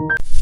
you